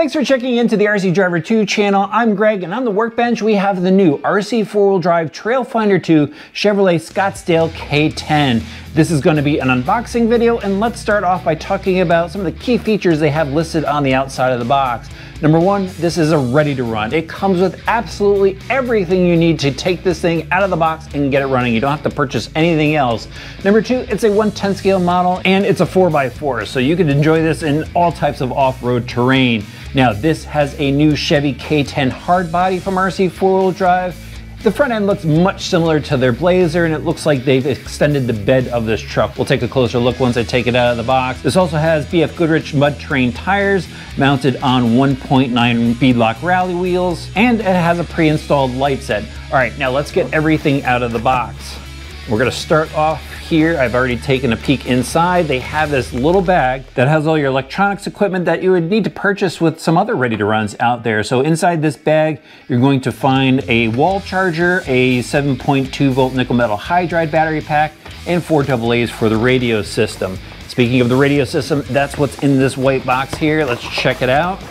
Thanks for checking into the RC Driver 2 channel. I'm Greg and on the workbench we have the new RC 4-wheel drive Trailfinder 2 Chevrolet Scottsdale K10. This is going to be an unboxing video and let's start off by talking about some of the key features they have listed on the outside of the box. Number one, this is a ready to run. It comes with absolutely everything you need to take this thing out of the box and get it running. You don't have to purchase anything else. Number two, it's a 110 scale model and it's a 4x4, so you can enjoy this in all types of off-road terrain. Now this has a new Chevy K10 hard body from RC 4-wheel drive. The front end looks much similar to their Blazer and it looks like they've extended the bed of this truck. We'll take a closer look once I take it out of the box. This also has BF Goodrich Mud Terrain tires mounted on 1.9 beadlock rally wheels and it has a pre-installed light set. All right, now let's get everything out of the box. We're gonna start off here. I've already taken a peek inside. They have this little bag that has all your electronics equipment that you would need to purchase with some other ready to runs out there. So inside this bag, you're going to find a wall charger, a 7.2 volt nickel metal hydride battery pack, and four AA's for the radio system. Speaking of the radio system, that's what's in this white box here. Let's check it out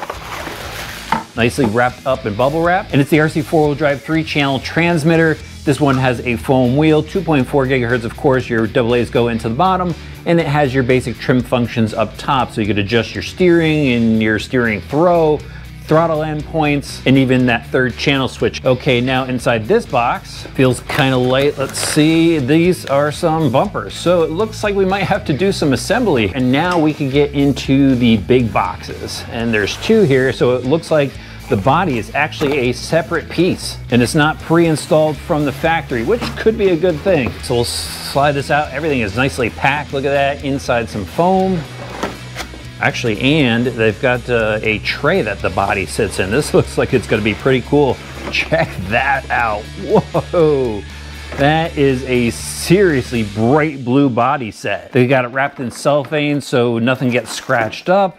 nicely wrapped up in bubble wrap. And it's the RC 4-wheel drive three channel transmitter. This one has a foam wheel, 2.4 gigahertz, of course, your AA's go into the bottom, and it has your basic trim functions up top, so you could adjust your steering and your steering throw, throttle endpoints, and even that third channel switch. Okay, now inside this box, feels kind of light. Let's see, these are some bumpers. So it looks like we might have to do some assembly. And now we can get into the big boxes. And there's two here, so it looks like the body is actually a separate piece and it's not pre-installed from the factory, which could be a good thing. So we'll slide this out. Everything is nicely packed. Look at that, inside some foam. Actually, and they've got uh, a tray that the body sits in. This looks like it's gonna be pretty cool. Check that out, whoa. That is a seriously bright blue body set. They got it wrapped in cellophane so nothing gets scratched up.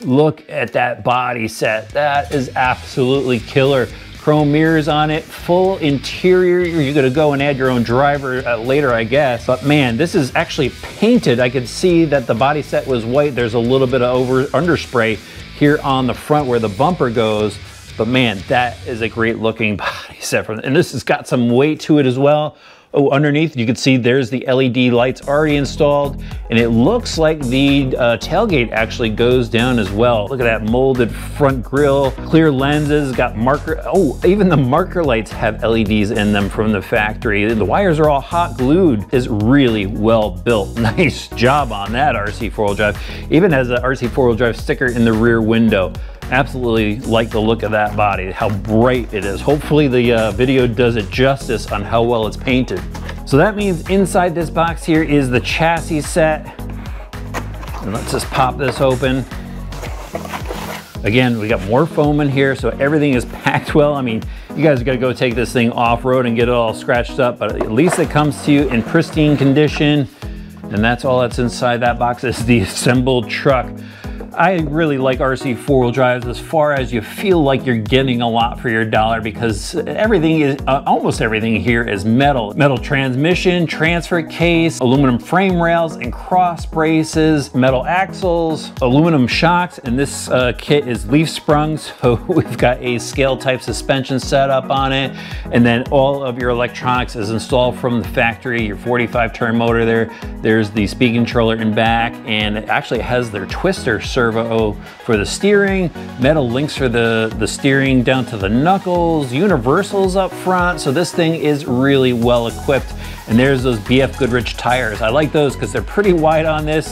Look at that body set. That is absolutely killer. Chrome mirrors on it, full interior. You're gonna go and add your own driver uh, later, I guess. But man, this is actually painted. I could see that the body set was white. There's a little bit of over underspray here on the front where the bumper goes. But man, that is a great looking body set. From, and this has got some weight to it as well. Oh, underneath you can see there's the LED lights already installed and it looks like the uh, tailgate actually goes down as well. Look at that molded front grille, clear lenses, got marker, oh, even the marker lights have LEDs in them from the factory. The wires are all hot glued. Is really well built. Nice job on that RC four-wheel drive. Even has a RC four-wheel drive sticker in the rear window. Absolutely like the look of that body, how bright it is. Hopefully the uh, video does it justice on how well it's painted. So that means inside this box here is the chassis set. And let's just pop this open. Again, we got more foam in here, so everything is packed well. I mean, you guys gotta go take this thing off-road and get it all scratched up, but at least it comes to you in pristine condition. And that's all that's inside that box is the assembled truck. I really like RC four-wheel drives as far as you feel like you're getting a lot for your dollar because everything is, uh, almost everything here is metal. Metal transmission, transfer case, aluminum frame rails and cross braces, metal axles, aluminum shocks, and this uh, kit is leaf sprung, so we've got a scale type suspension setup on it, and then all of your electronics is installed from the factory, your 45 turn motor there, there's the speed controller in back, and it actually has their twister servo for the steering, metal links for the, the steering down to the knuckles, universals up front. So this thing is really well equipped. And there's those BF Goodrich tires. I like those because they're pretty wide on this.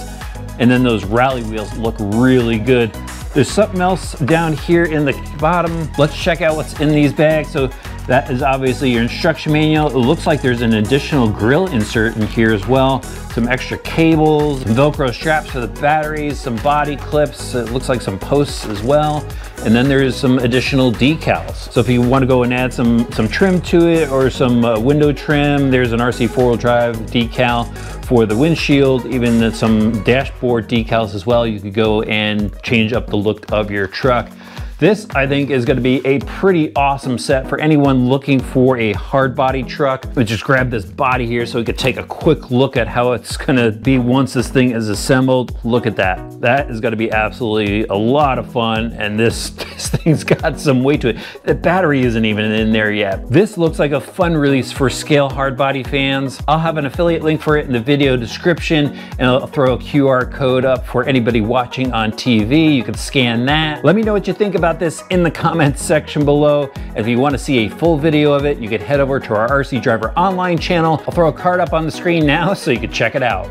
And then those rally wheels look really good. There's something else down here in the bottom. Let's check out what's in these bags. So that is obviously your instruction manual. It looks like there's an additional grill insert in here as well. Some extra cables, Velcro straps for the batteries, some body clips. It looks like some posts as well. And then there's some additional decals. So if you want to go and add some, some trim to it or some uh, window trim, there's an RC four-wheel drive decal for the windshield, even some dashboard decals as well. You could go and change up the look of your truck. This, I think, is gonna be a pretty awesome set for anyone looking for a hard body truck. We just grab this body here so we could take a quick look at how it's gonna be once this thing is assembled. Look at that. That is gonna be absolutely a lot of fun. And this, this thing's got some weight to it. The battery isn't even in there yet. This looks like a fun release for scale hard body fans. I'll have an affiliate link for it in the video description and I'll throw a QR code up for anybody watching on TV. You can scan that. Let me know what you think about this in the comments section below. If you want to see a full video of it, you can head over to our RC Driver online channel. I'll throw a card up on the screen now so you can check it out.